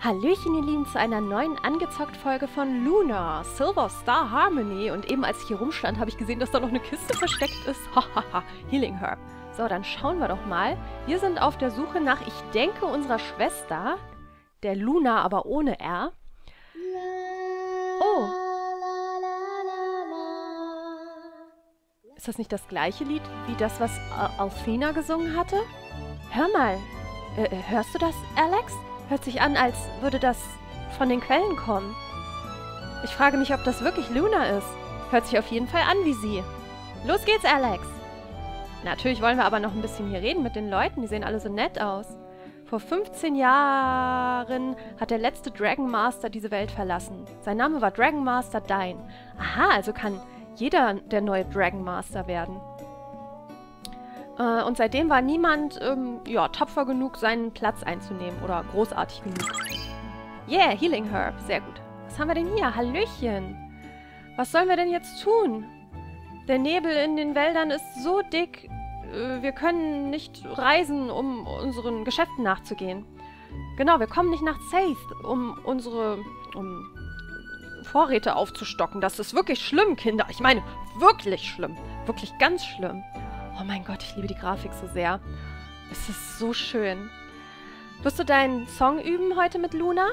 Hallöchen, ihr Lieben, zu einer neuen Angezockt-Folge von Luna, Silver Star Harmony. Und eben als ich hier rumstand, habe ich gesehen, dass da noch eine Kiste versteckt ist. Hahaha, Healing Herb. So, dann schauen wir doch mal. Wir sind auf der Suche nach, ich denke, unserer Schwester, der Luna, aber ohne R. Oh. Ist das nicht das gleiche Lied wie das, was Alfina gesungen hatte? Hör mal. Äh, äh, hörst du das, Alex? Hört sich an, als würde das von den Quellen kommen. Ich frage mich, ob das wirklich Luna ist. Hört sich auf jeden Fall an wie sie. Los geht's, Alex! Natürlich wollen wir aber noch ein bisschen hier reden mit den Leuten. Die sehen alle so nett aus. Vor 15 Jahren hat der letzte Dragon Master diese Welt verlassen. Sein Name war Dragon Master Dine. Aha, also kann jeder der neue Dragon Master werden. Äh, und seitdem war niemand, ähm, ja, tapfer genug, seinen Platz einzunehmen oder großartig genug. Yeah, Healing Herb. Sehr gut. Was haben wir denn hier? Hallöchen. Was sollen wir denn jetzt tun? Der Nebel in den Wäldern ist so dick, äh, wir können nicht reisen, um unseren Geschäften nachzugehen. Genau, wir kommen nicht nach Saith, um unsere um Vorräte aufzustocken. Das ist wirklich schlimm, Kinder. Ich meine, wirklich schlimm. Wirklich ganz schlimm. Oh mein Gott, ich liebe die Grafik so sehr. Es ist so schön. Wirst du deinen Song üben heute mit Luna?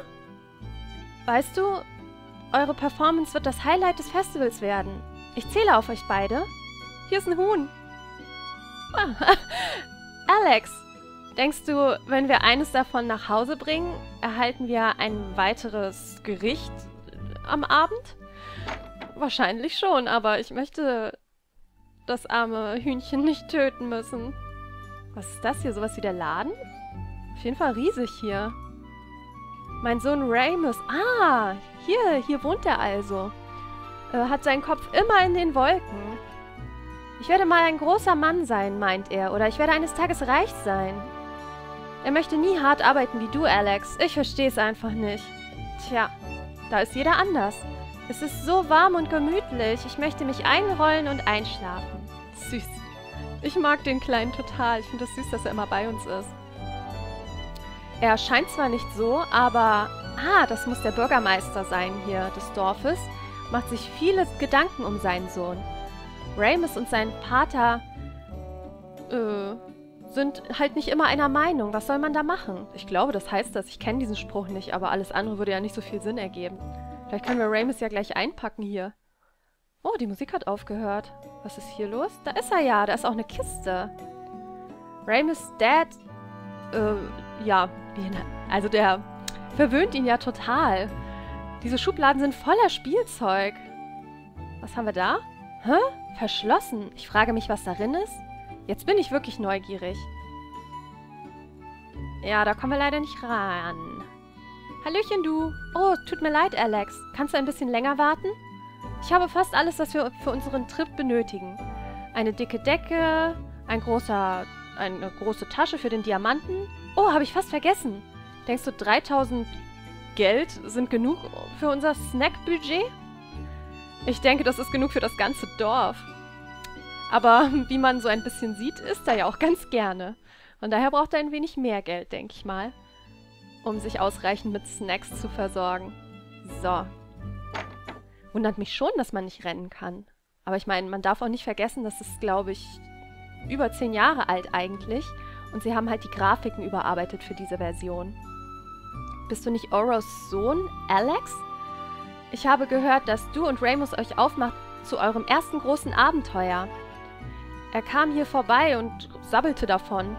Weißt du, eure Performance wird das Highlight des Festivals werden. Ich zähle auf euch beide. Hier ist ein Huhn. Alex, denkst du, wenn wir eines davon nach Hause bringen, erhalten wir ein weiteres Gericht am Abend? Wahrscheinlich schon, aber ich möchte das arme Hühnchen nicht töten müssen. Was ist das hier? Sowas wie der Laden? Auf jeden Fall riesig hier. Mein Sohn Ramus. Ah, hier, hier wohnt er also. Er hat seinen Kopf immer in den Wolken. Ich werde mal ein großer Mann sein, meint er. Oder ich werde eines Tages reich sein. Er möchte nie hart arbeiten wie du, Alex. Ich verstehe es einfach nicht. Tja, da ist jeder anders. Es ist so warm und gemütlich. Ich möchte mich einrollen und einschlafen. Süß. Ich mag den Kleinen total. Ich finde das süß, dass er immer bei uns ist. Er scheint zwar nicht so, aber... Ah, das muss der Bürgermeister sein hier des Dorfes. Macht sich viele Gedanken um seinen Sohn. Ramus und sein Pater... Äh, sind halt nicht immer einer Meinung. Was soll man da machen? Ich glaube, das heißt das. Ich kenne diesen Spruch nicht, aber alles andere würde ja nicht so viel Sinn ergeben. Vielleicht können wir Ramus ja gleich einpacken hier. Oh, die Musik hat aufgehört. Was ist hier los? Da ist er ja. Da ist auch eine Kiste. Ramus Dad, äh, ja, also der verwöhnt ihn ja total. Diese Schubladen sind voller Spielzeug. Was haben wir da? Hä? Verschlossen. Ich frage mich, was darin ist. Jetzt bin ich wirklich neugierig. Ja, da kommen wir leider nicht ran. Hallöchen, du. Oh, tut mir leid, Alex. Kannst du ein bisschen länger warten? Ich habe fast alles, was wir für unseren Trip benötigen. Eine dicke Decke, ein großer, eine große Tasche für den Diamanten. Oh, habe ich fast vergessen. Denkst du, 3000 Geld sind genug für unser Snackbudget? Ich denke, das ist genug für das ganze Dorf. Aber wie man so ein bisschen sieht, isst er ja auch ganz gerne. Und daher braucht er ein wenig mehr Geld, denke ich mal um sich ausreichend mit Snacks zu versorgen. So. Wundert mich schon, dass man nicht rennen kann. Aber ich meine, man darf auch nicht vergessen, das ist, glaube ich, über zehn Jahre alt eigentlich. Und sie haben halt die Grafiken überarbeitet für diese Version. Bist du nicht Oros Sohn, Alex? Ich habe gehört, dass du und Ramus euch aufmacht zu eurem ersten großen Abenteuer. Er kam hier vorbei und sabbelte davon.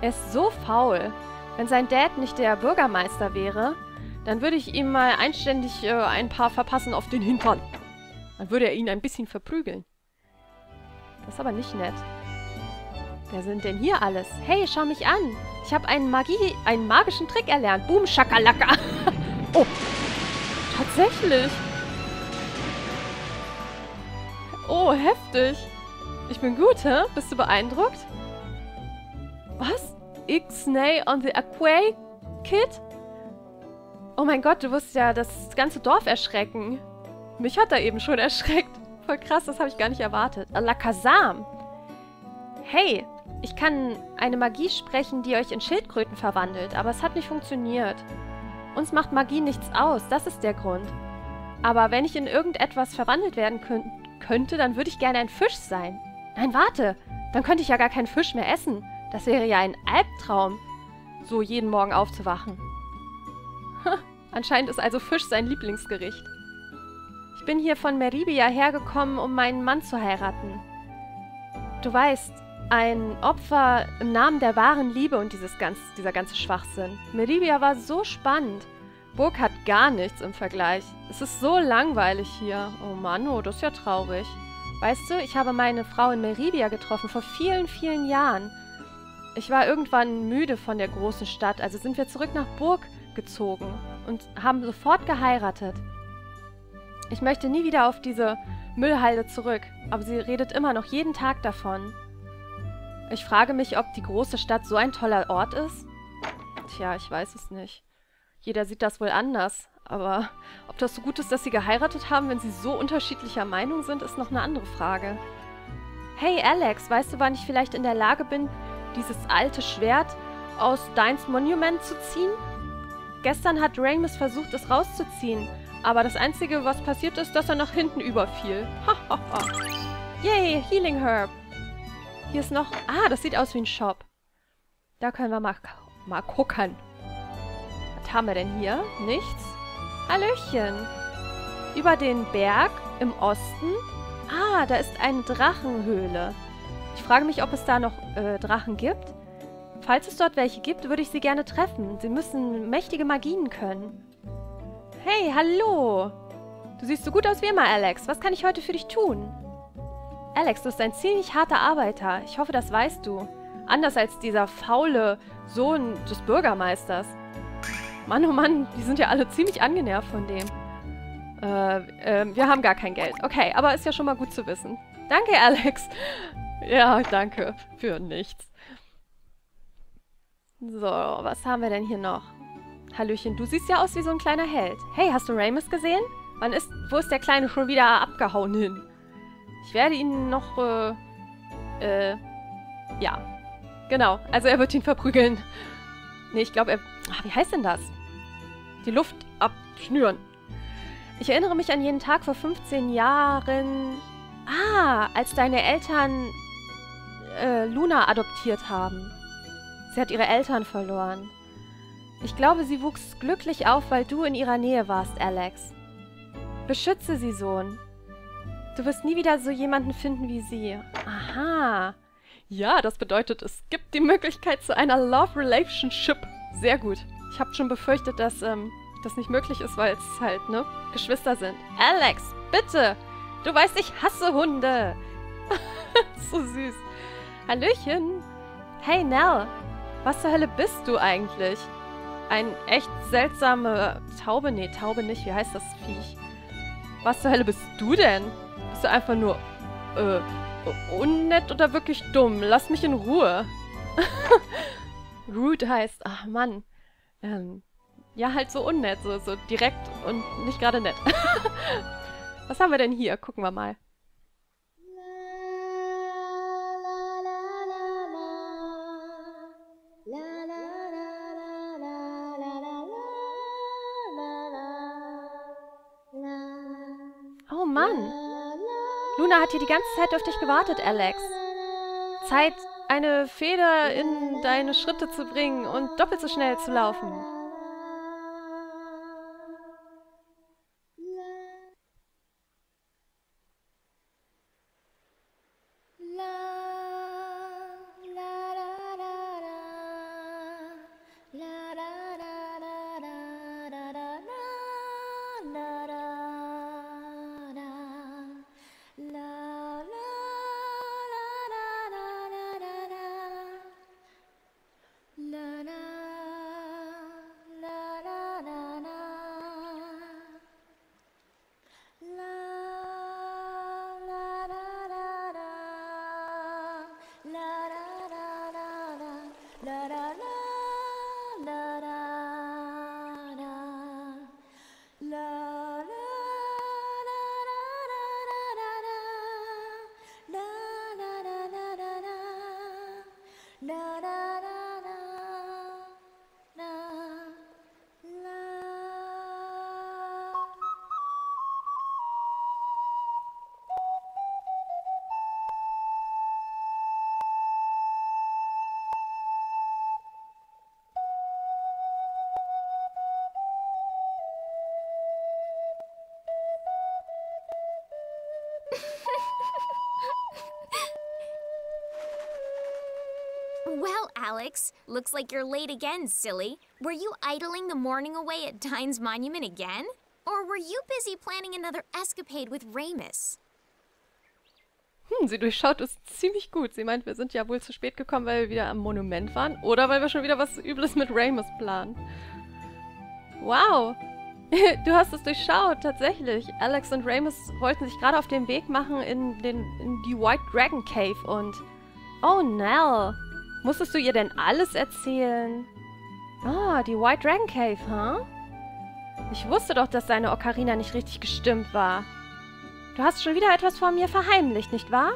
Er ist so faul. Wenn sein Dad nicht der Bürgermeister wäre, dann würde ich ihm mal einständig äh, ein paar verpassen auf den Hintern. Dann würde er ihn ein bisschen verprügeln. Das ist aber nicht nett. Wer sind denn hier alles? Hey, schau mich an. Ich habe einen Magie, einen magischen Trick erlernt. Boom, Schakalaka. oh, tatsächlich. Oh, heftig. Ich bin gut, hä? Bist du beeindruckt? Was? Ixnay on the Aquay Kid? Oh mein Gott, du wirst ja das ganze Dorf erschrecken. Mich hat er eben schon erschreckt. Voll krass, das habe ich gar nicht erwartet. Alakazam. Hey, ich kann eine Magie sprechen, die euch in Schildkröten verwandelt, aber es hat nicht funktioniert. Uns macht Magie nichts aus, das ist der Grund. Aber wenn ich in irgendetwas verwandelt werden könnt könnte, dann würde ich gerne ein Fisch sein. Nein, warte, dann könnte ich ja gar keinen Fisch mehr essen. Das wäre ja ein Albtraum, so jeden Morgen aufzuwachen. Anscheinend ist also Fisch sein Lieblingsgericht. Ich bin hier von Meribia hergekommen, um meinen Mann zu heiraten. Du weißt, ein Opfer im Namen der wahren Liebe und dieses ganz, dieser ganze Schwachsinn. Meribia war so spannend. Burg hat gar nichts im Vergleich. Es ist so langweilig hier. Oh Mann, oh, das ist ja traurig. Weißt du, ich habe meine Frau in Meribia getroffen vor vielen, vielen Jahren. Ich war irgendwann müde von der großen Stadt, also sind wir zurück nach Burg gezogen und haben sofort geheiratet. Ich möchte nie wieder auf diese Müllhalde zurück, aber sie redet immer noch jeden Tag davon. Ich frage mich, ob die große Stadt so ein toller Ort ist. Tja, ich weiß es nicht. Jeder sieht das wohl anders. Aber ob das so gut ist, dass sie geheiratet haben, wenn sie so unterschiedlicher Meinung sind, ist noch eine andere Frage. Hey Alex, weißt du, wann ich vielleicht in der Lage bin, dieses alte Schwert aus Deins Monument zu ziehen? Gestern hat Ramus versucht, es rauszuziehen, aber das Einzige, was passiert ist, dass er nach hinten überfiel. Yay, Healing Herb. Hier ist noch... Ah, das sieht aus wie ein Shop. Da können wir mal, mal gucken. Was haben wir denn hier? Nichts? Hallöchen. Über den Berg im Osten. Ah, da ist eine Drachenhöhle. Ich frage mich, ob es da noch äh, Drachen gibt. Falls es dort welche gibt, würde ich sie gerne treffen. Sie müssen mächtige Magien können. Hey, hallo. Du siehst so gut aus wie immer, Alex. Was kann ich heute für dich tun? Alex, du bist ein ziemlich harter Arbeiter. Ich hoffe, das weißt du. Anders als dieser faule Sohn des Bürgermeisters. Mann, oh Mann, die sind ja alle ziemlich angenervt von dem. Äh, äh, wir haben gar kein Geld. Okay, aber ist ja schon mal gut zu wissen. Danke, Alex. Ja, danke. Für nichts. So, was haben wir denn hier noch? Hallöchen, du siehst ja aus wie so ein kleiner Held. Hey, hast du Ramus gesehen? Wann ist, wo ist der Kleine schon wieder abgehauen hin? Ich werde ihn noch, äh, äh, ja. Genau, also er wird ihn verprügeln. Nee, ich glaube, er, ach, wie heißt denn das? Die Luft abschnüren. Ich erinnere mich an jeden Tag vor 15 Jahren. Ah, als deine Eltern äh, Luna adoptiert haben. Sie hat ihre Eltern verloren. Ich glaube, sie wuchs glücklich auf, weil du in ihrer Nähe warst, Alex. Beschütze sie, Sohn. Du wirst nie wieder so jemanden finden wie sie. Aha. Ja, das bedeutet, es gibt die Möglichkeit zu einer Love Relationship. Sehr gut. Ich habe schon befürchtet, dass ähm, das nicht möglich ist, weil es halt, ne, Geschwister sind. Alex, bitte! Du weißt, ich hasse Hunde. so süß. Hallöchen. Hey, Nell. Was zur Hölle bist du eigentlich? Ein echt seltsame Taube? Nee, Taube nicht. Wie heißt das Viech? Was zur Hölle bist du denn? Bist du einfach nur, äh, unnett oder wirklich dumm? Lass mich in Ruhe. Rude heißt, ach Mann, ähm, ja, halt so unnett, so, so direkt und nicht gerade nett. Was haben wir denn hier? Gucken wir mal. Oh Mann. Luna hat hier die ganze Zeit auf dich gewartet, Alex. Zeit, eine Feder in deine Schritte zu bringen und doppelt so schnell zu laufen. Alex, looks like you're late again, silly. Were you idling the morning away at Dine's monument again? Or were you busy planning another escapade with Ramus? Hm, sie durchschaut es ziemlich gut. Sie meint, wir sind ja wohl zu spät gekommen, weil wir wieder am Monument waren. Oder weil wir schon wieder was Übles mit Ramus planen. Wow. Du hast es durchschaut, tatsächlich. Alex und Ramus wollten sich gerade auf den Weg machen in, den, in die White Dragon Cave und... Oh, Nell. Musstest du ihr denn alles erzählen? Ah, die White Dragon Cave, huh? Ich wusste doch, dass deine Ocarina nicht richtig gestimmt war. Du hast schon wieder etwas vor mir verheimlicht, nicht wahr?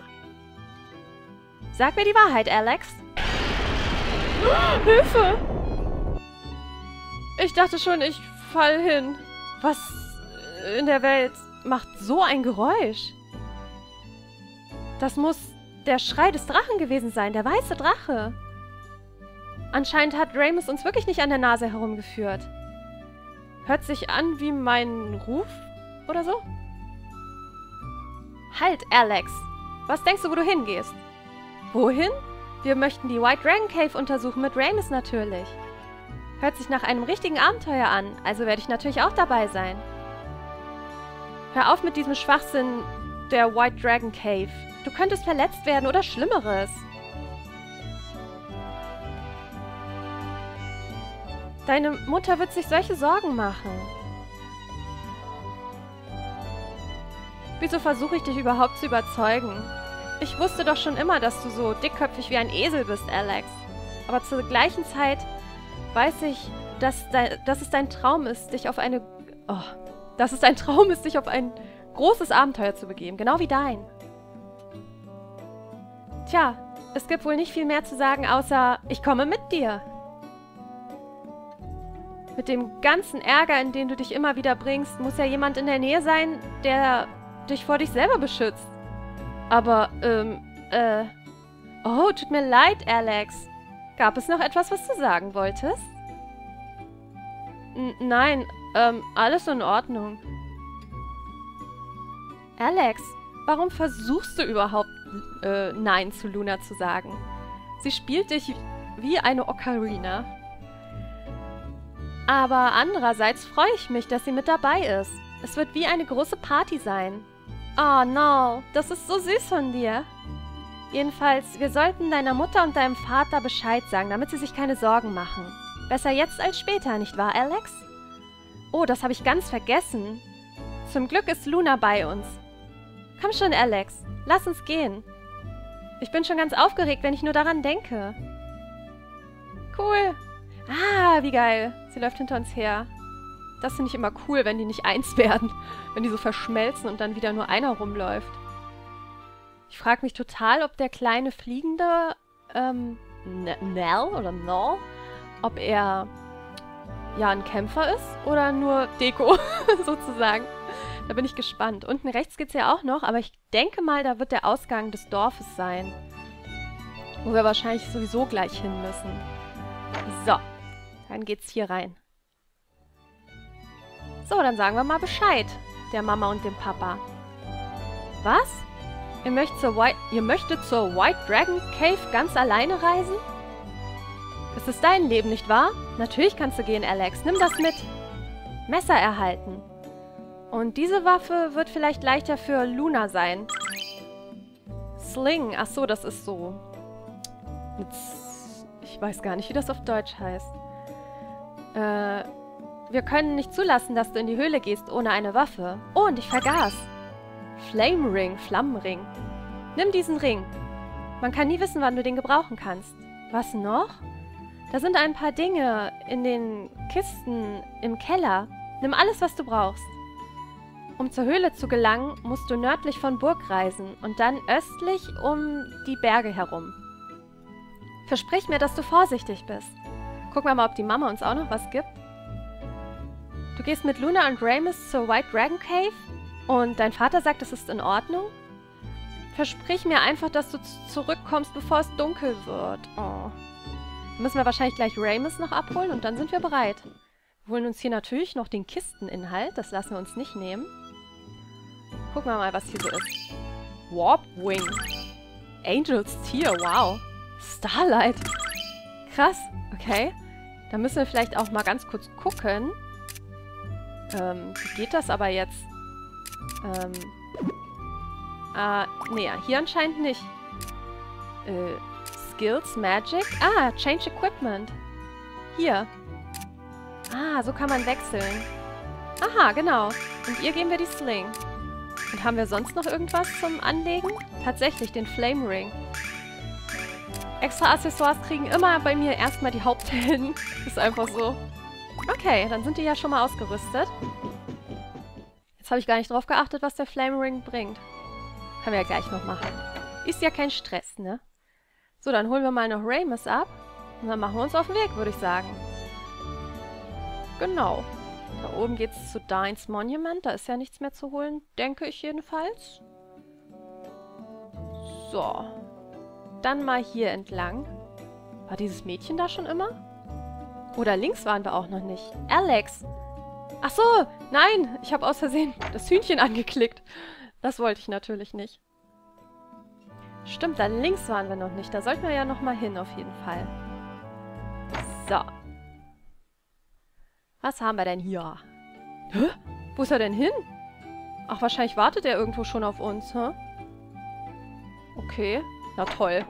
Sag mir die Wahrheit, Alex. Hilfe! Ich dachte schon, ich fall hin. Was in der Welt macht so ein Geräusch? Das muss der Schrei des Drachen gewesen sein, der weiße Drache. Anscheinend hat Ramus uns wirklich nicht an der Nase herumgeführt. Hört sich an wie mein Ruf oder so? Halt, Alex! Was denkst du, wo du hingehst? Wohin? Wir möchten die White Dragon Cave untersuchen mit Ramus natürlich. Hört sich nach einem richtigen Abenteuer an, also werde ich natürlich auch dabei sein. Hör auf mit diesem Schwachsinn der White Dragon Cave. Du könntest verletzt werden oder Schlimmeres. Deine Mutter wird sich solche Sorgen machen. Wieso versuche ich dich überhaupt zu überzeugen? Ich wusste doch schon immer, dass du so dickköpfig wie ein Esel bist, Alex. Aber zur gleichen Zeit weiß ich, dass, de dass es dein Traum ist, dich auf eine... Oh, dass es dein Traum ist, dich auf ein großes Abenteuer zu begeben. Genau wie dein. Tja, es gibt wohl nicht viel mehr zu sagen, außer ich komme mit dir. Mit dem ganzen Ärger, in den du dich immer wieder bringst, muss ja jemand in der Nähe sein, der dich vor dich selber beschützt. Aber, ähm, äh... Oh, tut mir leid, Alex. Gab es noch etwas, was du sagen wolltest? N nein, ähm, alles in Ordnung. Alex, warum versuchst du überhaupt, äh, Nein zu Luna zu sagen? Sie spielt dich wie eine Ocarina. Aber andererseits freue ich mich, dass sie mit dabei ist. Es wird wie eine große Party sein. Oh no, das ist so süß von dir. Jedenfalls, wir sollten deiner Mutter und deinem Vater Bescheid sagen, damit sie sich keine Sorgen machen. Besser jetzt als später, nicht wahr, Alex? Oh, das habe ich ganz vergessen. Zum Glück ist Luna bei uns. Komm schon, Alex. Lass uns gehen. Ich bin schon ganz aufgeregt, wenn ich nur daran denke. Cool. Ah, wie geil. Sie läuft hinter uns her. Das finde ich immer cool, wenn die nicht eins werden. Wenn die so verschmelzen und dann wieder nur einer rumläuft. Ich frage mich total, ob der kleine fliegende ähm, Nell oder Null, ob er ja ein Kämpfer ist oder nur Deko, sozusagen. Da bin ich gespannt. Unten rechts geht es ja auch noch, aber ich denke mal, da wird der Ausgang des Dorfes sein. Wo wir wahrscheinlich sowieso gleich hin müssen. So, dann geht's hier rein. So, dann sagen wir mal Bescheid, der Mama und dem Papa. Was? Ihr möchtet zur White, ihr möchtet zur White Dragon Cave ganz alleine reisen? Es ist dein Leben, nicht wahr? Natürlich kannst du gehen, Alex. Nimm das mit. Messer erhalten. Und diese Waffe wird vielleicht leichter für Luna sein. Sling. Ach so, das ist so. Ich weiß gar nicht, wie das auf Deutsch heißt. Äh, wir können nicht zulassen, dass du in die Höhle gehst ohne eine Waffe. Oh, und ich vergaß. Flame Ring, Flammenring. Nimm diesen Ring. Man kann nie wissen, wann du den gebrauchen kannst. Was noch? Da sind ein paar Dinge in den Kisten im Keller. Nimm alles, was du brauchst. Um zur Höhle zu gelangen, musst du nördlich von Burg reisen und dann östlich um die Berge herum. Versprich mir, dass du vorsichtig bist. Gucken wir mal, ob die Mama uns auch noch was gibt. Du gehst mit Luna und Ramus zur White Dragon Cave und dein Vater sagt, es ist in Ordnung? Versprich mir einfach, dass du zurückkommst, bevor es dunkel wird. Oh. Dann müssen wir wahrscheinlich gleich Ramus noch abholen und dann sind wir bereit. Wir holen uns hier natürlich noch den Kisteninhalt. Das lassen wir uns nicht nehmen. Gucken wir mal, was hier so ist. Warp Wing. Angels Tier, wow. Starlight. krass. Okay. Da müssen wir vielleicht auch mal ganz kurz gucken. Ähm, wie geht das aber jetzt? Ähm. Ah, nee, hier anscheinend nicht. Äh, Skills, Magic. Ah, Change Equipment. Hier. Ah, so kann man wechseln. Aha, genau. Und ihr geben wir die Sling. Und haben wir sonst noch irgendwas zum Anlegen? Tatsächlich, den Flame Ring. Extra Accessoires kriegen immer bei mir erstmal die Haupthelden. Ist einfach so. Okay, dann sind die ja schon mal ausgerüstet. Jetzt habe ich gar nicht drauf geachtet, was der Flame Ring bringt. Können wir ja gleich noch machen. Ist ja kein Stress, ne? So, dann holen wir mal noch Ramus ab. Und dann machen wir uns auf den Weg, würde ich sagen. Genau. Da oben geht es zu Dines Monument. Da ist ja nichts mehr zu holen, denke ich jedenfalls. So. Dann mal hier entlang. War dieses Mädchen da schon immer? Oder links waren wir auch noch nicht. Alex! Ach so, nein! Ich habe aus Versehen das Hühnchen angeklickt. Das wollte ich natürlich nicht. Stimmt, da links waren wir noch nicht. Da sollten wir ja noch mal hin, auf jeden Fall. So. Was haben wir denn hier? Hä? Wo ist er denn hin? Ach, wahrscheinlich wartet er irgendwo schon auf uns, hä? Okay. Na toll.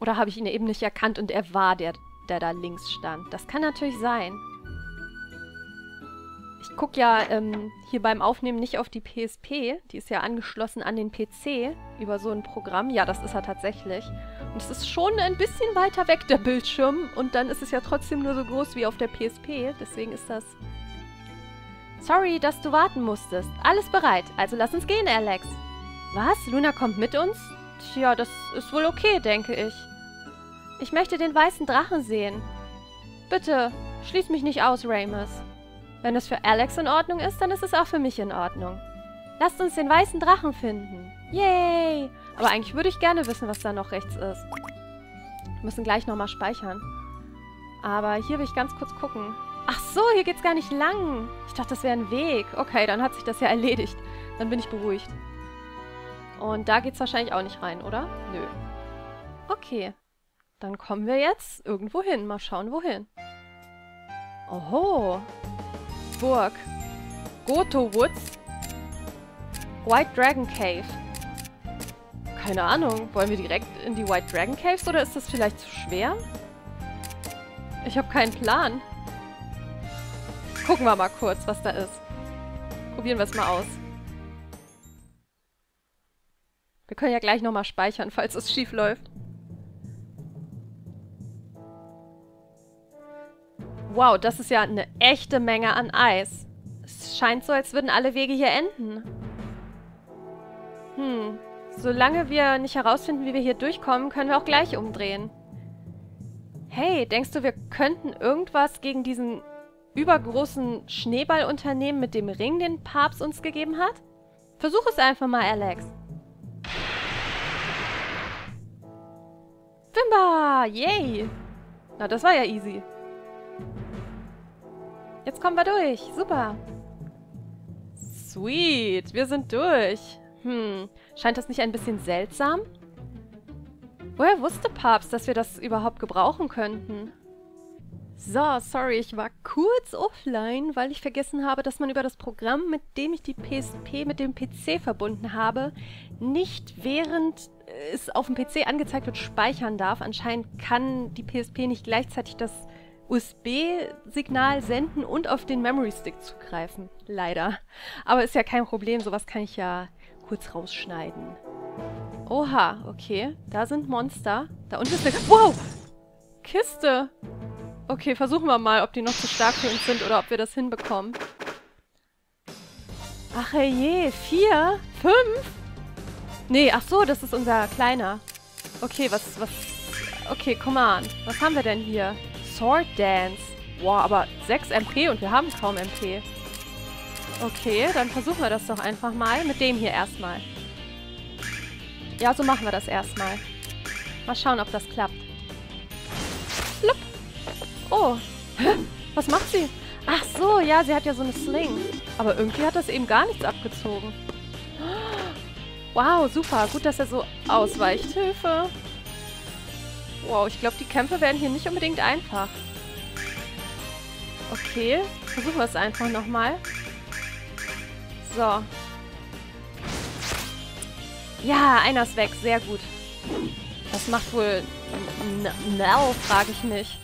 Oder habe ich ihn eben nicht erkannt und er war der, der da links stand? Das kann natürlich sein. Ich gucke ja ähm, hier beim Aufnehmen nicht auf die PSP. Die ist ja angeschlossen an den PC über so ein Programm. Ja, das ist er tatsächlich. Und es ist schon ein bisschen weiter weg, der Bildschirm. Und dann ist es ja trotzdem nur so groß wie auf der PSP. Deswegen ist das... Sorry, dass du warten musstest. Alles bereit. Also lass uns gehen, Alex. Was? Luna kommt mit uns? Tja, das ist wohl okay, denke ich. Ich möchte den weißen Drachen sehen. Bitte, schließ mich nicht aus, Ramus. Wenn es für Alex in Ordnung ist, dann ist es auch für mich in Ordnung. Lasst uns den weißen Drachen finden. Yay! Aber eigentlich würde ich gerne wissen, was da noch rechts ist. Wir müssen gleich nochmal speichern. Aber hier will ich ganz kurz gucken. Ach so, hier geht's gar nicht lang. Ich dachte, das wäre ein Weg. Okay, dann hat sich das ja erledigt. Dann bin ich beruhigt. Und da geht's wahrscheinlich auch nicht rein, oder? Nö. Okay. Dann kommen wir jetzt irgendwo hin. Mal schauen, wohin. Oho. Burg. Goto Woods. White Dragon Cave. Keine Ahnung. Wollen wir direkt in die White Dragon Caves oder ist das vielleicht zu schwer? Ich habe keinen Plan. Gucken wir mal kurz, was da ist. Probieren wir es mal aus. Wir können ja gleich nochmal speichern, falls es schief läuft. Wow, das ist ja eine echte Menge an Eis. Es scheint so, als würden alle Wege hier enden. Hm. Solange wir nicht herausfinden, wie wir hier durchkommen, können wir auch gleich umdrehen. Hey, denkst du, wir könnten irgendwas gegen diesen übergroßen Schneeball unternehmen mit dem Ring, den Papst uns gegeben hat? Versuch es einfach mal, Alex. Fimba! Yay! Na, das war ja easy. Jetzt kommen wir durch. Super. Sweet. Wir sind durch. Hm. Scheint das nicht ein bisschen seltsam? Woher wusste Papst, dass wir das überhaupt gebrauchen könnten? So, sorry, ich war kurz offline, weil ich vergessen habe, dass man über das Programm, mit dem ich die PSP mit dem PC verbunden habe, nicht während es auf dem PC angezeigt wird, speichern darf. Anscheinend kann die PSP nicht gleichzeitig das USB-Signal senden und auf den Memory Stick zugreifen. Leider. Aber ist ja kein Problem, sowas kann ich ja kurz rausschneiden. Oha, okay. Da sind Monster. Da unten ist eine... Wow! Kiste! Okay, versuchen wir mal, ob die noch zu stark für uns sind oder ob wir das hinbekommen. Ach je, vier? Fünf? Nee, ach so, das ist unser kleiner. Okay, was, was... Okay, come on. Was haben wir denn hier? Sword Dance. Boah, aber 6 MP und wir haben kaum MP. Okay, dann versuchen wir das doch einfach mal. Mit dem hier erstmal. Ja, so machen wir das erstmal. Mal schauen, ob das klappt. Flupp. Oh. Was macht sie? Ach so, ja, sie hat ja so eine Sling. Aber irgendwie hat das eben gar nichts abgezogen. Wow, super. Gut, dass er so ausweicht. Hilfe. Wow, ich glaube, die Kämpfe werden hier nicht unbedingt einfach. Okay, versuchen wir es einfach nochmal. So. Ja, einer ist weg. Sehr gut. Was macht wohl Nell, frage ich mich.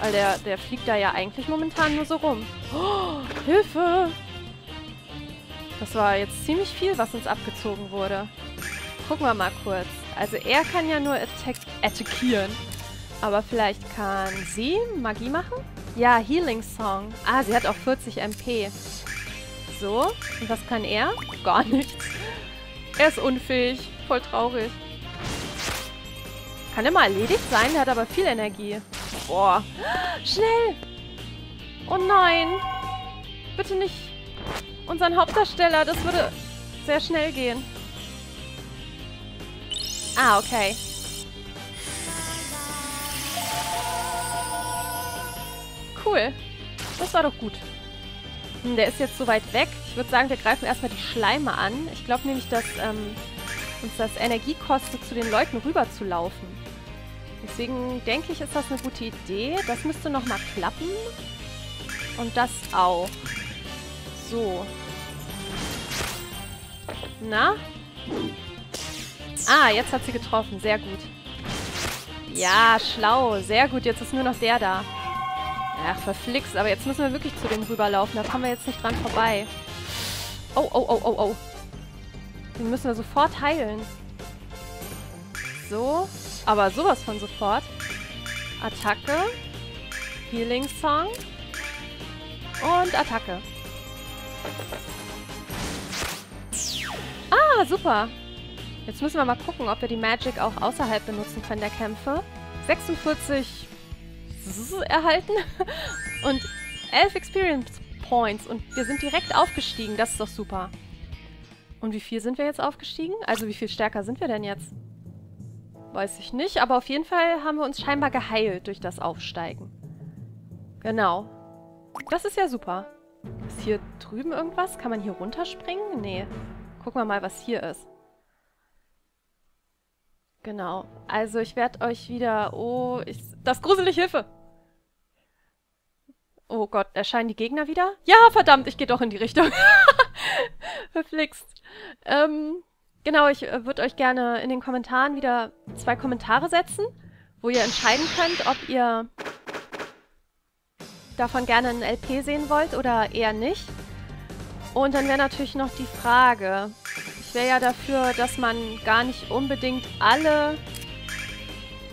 Weil der, der fliegt da ja eigentlich momentan nur so rum. Oh, Hilfe! Das war jetzt ziemlich viel, was uns abgezogen wurde. Gucken wir mal kurz. Also er kann ja nur attack attackieren. Aber vielleicht kann sie Magie machen? Ja, Healing Song. Ah, sie hat auch 40 MP. So, und was kann er? Gar nichts. Er ist unfähig. Voll traurig. Kann immer erledigt sein, der hat aber viel Energie. Boah. Schnell! Oh nein! Bitte nicht unseren Hauptdarsteller. Das würde sehr schnell gehen. Ah, okay. Cool. Das war doch gut. Hm, der ist jetzt so weit weg. Ich würde sagen, wir greifen erstmal die Schleime an. Ich glaube nämlich, dass ähm, uns das Energie kostet, zu den Leuten rüber zu laufen. Deswegen denke ich, ist das eine gute Idee. Das müsste nochmal klappen. Und das auch. So. Na? Ah, jetzt hat sie getroffen. Sehr gut. Ja, schlau. Sehr gut. Jetzt ist nur noch der da. Ach, verflixt. Aber jetzt müssen wir wirklich zu dem rüberlaufen. Da kommen wir jetzt nicht dran vorbei. Oh, oh, oh, oh, oh. Den müssen wir sofort heilen. So. Aber sowas von sofort. Attacke. Healing Song. Und Attacke. Ah, super. Jetzt müssen wir mal gucken, ob wir die Magic auch außerhalb benutzen können der Kämpfe. 46 erhalten und 11 Experience Points. Und wir sind direkt aufgestiegen. Das ist doch super. Und wie viel sind wir jetzt aufgestiegen? Also wie viel stärker sind wir denn jetzt? Weiß ich nicht, aber auf jeden Fall haben wir uns scheinbar geheilt durch das Aufsteigen. Genau. Das ist ja super. Ist hier drüben irgendwas? Kann man hier runterspringen? Nee. Gucken wir mal, was hier ist. Genau. Also ich werde euch wieder... Oh, ich, das gruselig, Hilfe! Oh Gott, erscheinen die Gegner wieder? Ja, verdammt, ich gehe doch in die Richtung. Verflixt. Ähm, genau, ich äh, würde euch gerne in den Kommentaren wieder zwei Kommentare setzen, wo ihr entscheiden könnt, ob ihr davon gerne ein LP sehen wollt oder eher nicht. Und dann wäre natürlich noch die Frage, ich wäre ja dafür, dass man gar nicht unbedingt alle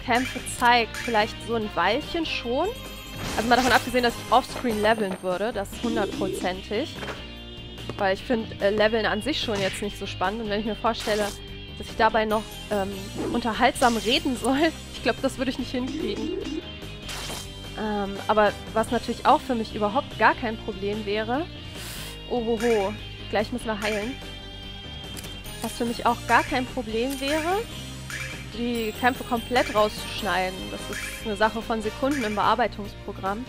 Kämpfe zeigt. Vielleicht so ein Weilchen schon. Also mal davon abgesehen, dass ich offscreen leveln würde. Das hundertprozentig. Weil ich finde äh, Leveln an sich schon jetzt nicht so spannend. Und wenn ich mir vorstelle, dass ich dabei noch ähm, unterhaltsam reden soll, ich glaube, das würde ich nicht hinkriegen. Ähm, aber was natürlich auch für mich überhaupt gar kein Problem wäre... Ohoho, gleich müssen wir heilen. Was für mich auch gar kein Problem wäre, die Kämpfe komplett rauszuschneiden. Das ist eine Sache von Sekunden im Bearbeitungsprogramm.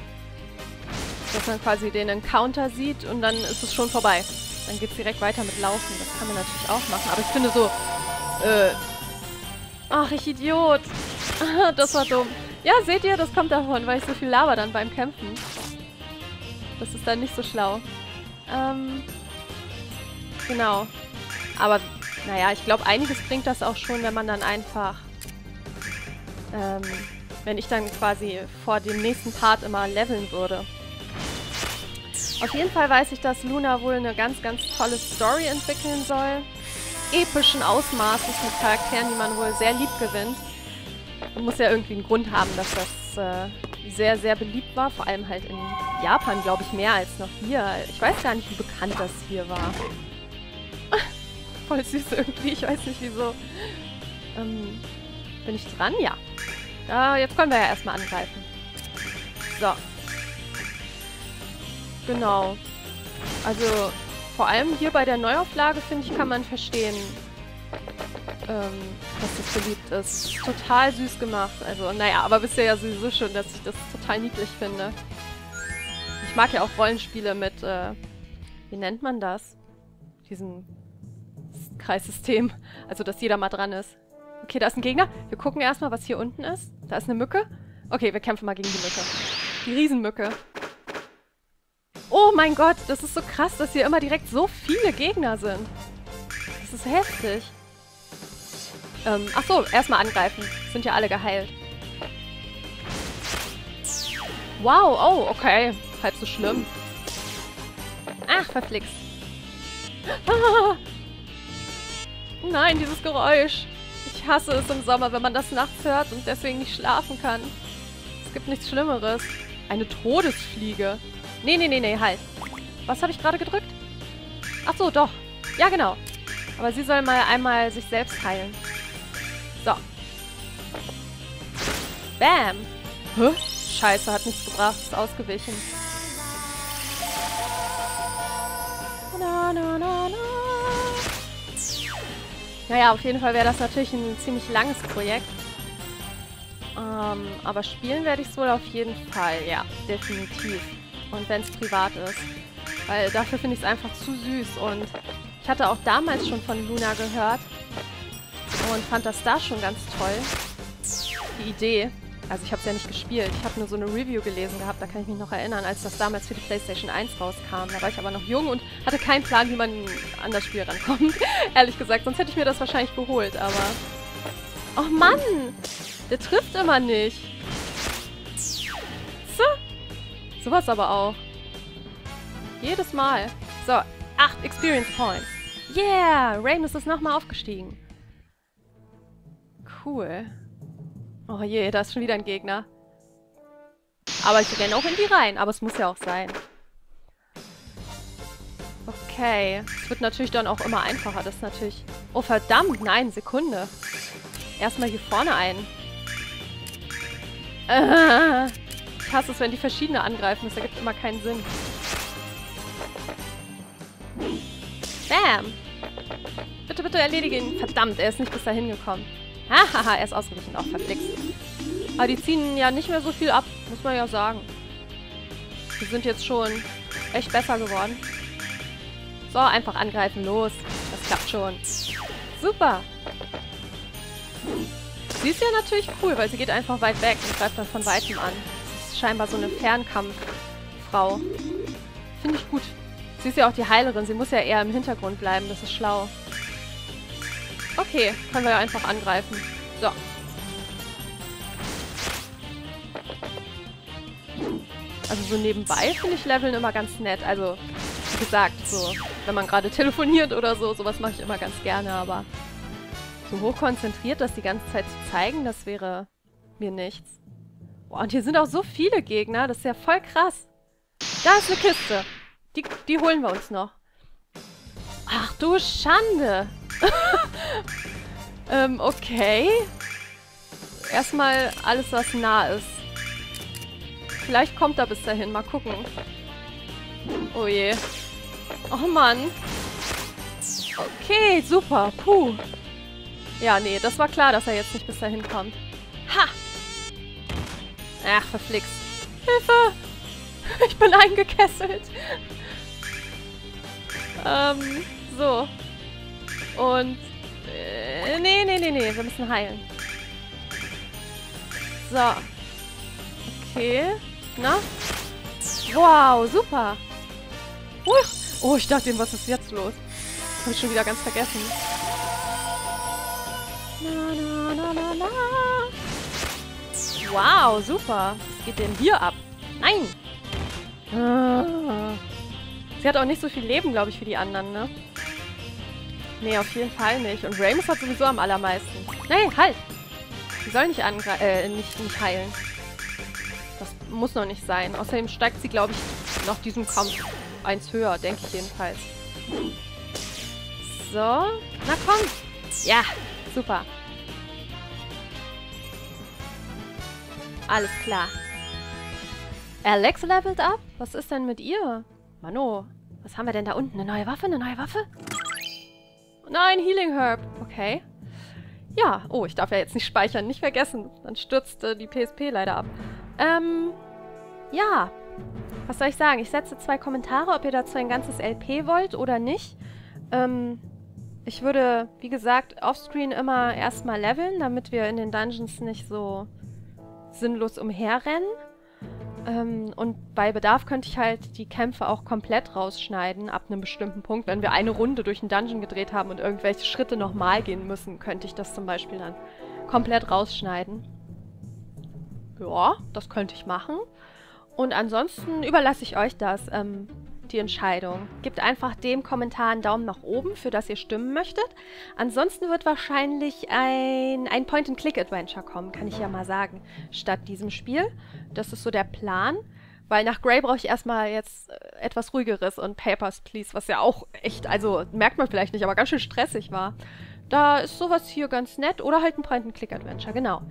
Dass man quasi den Encounter sieht und dann ist es schon vorbei. Dann geht es direkt weiter mit Laufen. Das kann man natürlich auch machen. Aber ich finde so... Äh... Ach, ich Idiot. das war dumm. Ja, seht ihr, das kommt davon, weil ich so viel laber dann beim Kämpfen. Das ist dann nicht so schlau. Ähm... Genau. Aber naja, ich glaube, einiges bringt das auch schon, wenn man dann einfach... Ähm, wenn ich dann quasi vor dem nächsten Part immer leveln würde. Auf jeden Fall weiß ich, dass Luna wohl eine ganz, ganz tolle Story entwickeln soll. Epischen Ausmaßes mit Charakteren, die man wohl sehr lieb gewinnt. Man muss ja irgendwie einen Grund haben, dass das äh, sehr, sehr beliebt war. Vor allem halt in Japan, glaube ich, mehr als noch hier. Ich weiß gar nicht, wie bekannt das hier war voll süß irgendwie. Ich weiß nicht wieso. Ähm, bin ich dran? Ja. Ja, jetzt können wir ja erstmal angreifen. So. Genau. Also, vor allem hier bei der Neuauflage, finde ich, kann man verstehen, ähm, dass das beliebt ist. Total süß gemacht. Also, naja, aber wisst ihr ja sowieso schon, dass ich das total niedlich finde. Ich mag ja auch Rollenspiele mit, äh, wie nennt man das? Diesen Kreissystem. Also, dass jeder mal dran ist. Okay, da ist ein Gegner. Wir gucken erstmal, was hier unten ist. Da ist eine Mücke. Okay, wir kämpfen mal gegen die Mücke. Die Riesenmücke. Oh mein Gott, das ist so krass, dass hier immer direkt so viele Gegner sind. Das ist heftig. Ähm, ach so, erstmal angreifen. Sind ja alle geheilt. Wow, oh, okay. Halb so schlimm. Ach, verflixt. Ah. Nein, dieses Geräusch. Ich hasse es im Sommer, wenn man das nachts hört und deswegen nicht schlafen kann. Es gibt nichts Schlimmeres. Eine Todesfliege. Nee, nee, nee, nee, halt. Was habe ich gerade gedrückt? Ach so, doch. Ja, genau. Aber sie soll mal einmal sich selbst heilen. So. Bam. Hä? Scheiße, hat nichts gebracht. Ist ausgewichen. Na, na, na, na. Naja, auf jeden Fall wäre das natürlich ein ziemlich langes Projekt. Ähm, aber spielen werde ich es wohl auf jeden Fall. Ja, definitiv. Und wenn es privat ist. Weil dafür finde ich es einfach zu süß. Und ich hatte auch damals schon von Luna gehört. Und fand das da schon ganz toll. Die Idee. Also ich habe es ja nicht gespielt. Ich habe nur so eine Review gelesen gehabt. Da kann ich mich noch erinnern, als das damals für die Playstation 1 rauskam. Da war ich aber noch jung und hatte keinen Plan, wie man an das Spiel rankommt. Ehrlich gesagt. Sonst hätte ich mir das wahrscheinlich geholt. Aber... Oh Mann! Der trifft immer nicht. So. Sowas aber auch. Jedes Mal. So, 8 Experience Points. Yeah! Ramus ist nochmal aufgestiegen. Cool. Oh je, da ist schon wieder ein Gegner. Aber ich renne auch in die rein. Aber es muss ja auch sein. Okay. Es wird natürlich dann auch immer einfacher. Das ist natürlich... Oh, verdammt. Nein, Sekunde. Erstmal hier vorne ein. Ich hasse es, wenn die verschiedene angreifen. Das ergibt immer keinen Sinn. Bam. Bitte, bitte erledige ihn. Verdammt, er ist nicht bis dahin gekommen. Hahaha, er ist ausgewichen. Auch verflixt. Aber die ziehen ja nicht mehr so viel ab, muss man ja sagen. Die sind jetzt schon echt besser geworden. So, einfach angreifen, los. Das klappt schon. Super. Sie ist ja natürlich cool, weil sie geht einfach weit weg und greift dann von Weitem an. Das ist scheinbar so eine Fernkampffrau. Finde ich gut. Sie ist ja auch die Heilerin. Sie muss ja eher im Hintergrund bleiben. Das ist schlau. Okay, können wir ja einfach angreifen. So. Also so nebenbei finde ich Leveln immer ganz nett. Also, wie gesagt, so, wenn man gerade telefoniert oder so, sowas mache ich immer ganz gerne, aber so hochkonzentriert, das die ganze Zeit zu zeigen, das wäre mir nichts. Boah, und hier sind auch so viele Gegner, das ist ja voll krass. Da ist eine Kiste. Die, die holen wir uns noch. Ach du Schande. ähm, okay. Erstmal alles, was nah ist. Vielleicht kommt er bis dahin. Mal gucken. Oh je. Oh Mann. Okay, super. Puh. Ja, nee, das war klar, dass er jetzt nicht bis dahin kommt. Ha! Ach, verflixt. Hilfe! Ich bin eingekesselt. ähm, so. Und... Äh, nee, nee, nee, nee. Wir müssen heilen. So. Okay. Na? Wow, super. Uh. Oh, ich dachte, was ist jetzt los? Hab ich schon wieder ganz vergessen. Na, na, na, na, na. Wow, super. Was geht denn hier ab? Nein! Ah. Sie hat auch nicht so viel Leben, glaube ich, wie die anderen, ne? Nee, auf jeden Fall nicht. Und Ramus hat sowieso am allermeisten. Nee, halt! Sie soll nicht, äh, nicht, nicht heilen. Das muss noch nicht sein. Außerdem steigt sie, glaube ich, nach diesem Kampf eins höher, denke ich jedenfalls. So. Na komm. Ja, Super. Alles klar. Alex levelt up? Was ist denn mit ihr? Mano, was haben wir denn da unten? Eine neue Waffe? Eine neue Waffe? Nein, Healing Herb. Okay. Ja, oh, ich darf ja jetzt nicht speichern. Nicht vergessen. Dann stürzt äh, die PSP leider ab. Ähm, ja. Was soll ich sagen? Ich setze zwei Kommentare, ob ihr dazu ein ganzes LP wollt oder nicht. Ähm, Ich würde, wie gesagt, offscreen immer erstmal leveln, damit wir in den Dungeons nicht so sinnlos umherrennen. Ähm, und bei Bedarf könnte ich halt die Kämpfe auch komplett rausschneiden, ab einem bestimmten Punkt. Wenn wir eine Runde durch einen Dungeon gedreht haben und irgendwelche Schritte nochmal gehen müssen, könnte ich das zum Beispiel dann komplett rausschneiden. Ja, das könnte ich machen. Und ansonsten überlasse ich euch das. Ähm, die Entscheidung. Gebt einfach dem Kommentar einen Daumen nach oben, für das ihr stimmen möchtet. Ansonsten wird wahrscheinlich ein, ein Point-and-Click-Adventure kommen, kann ich ja mal sagen, statt diesem Spiel. Das ist so der Plan. Weil nach Grey brauche ich erstmal jetzt äh, etwas ruhigeres und Papers, Please, was ja auch echt, also merkt man vielleicht nicht, aber ganz schön stressig war. Da ist sowas hier ganz nett oder halt ein Point-and-Click-Adventure, genau.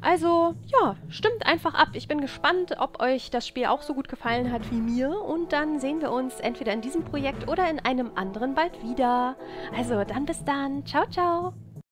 Also, ja, stimmt einfach ab. Ich bin gespannt, ob euch das Spiel auch so gut gefallen hat wie mir. Und dann sehen wir uns entweder in diesem Projekt oder in einem anderen bald wieder. Also, dann bis dann. Ciao, ciao.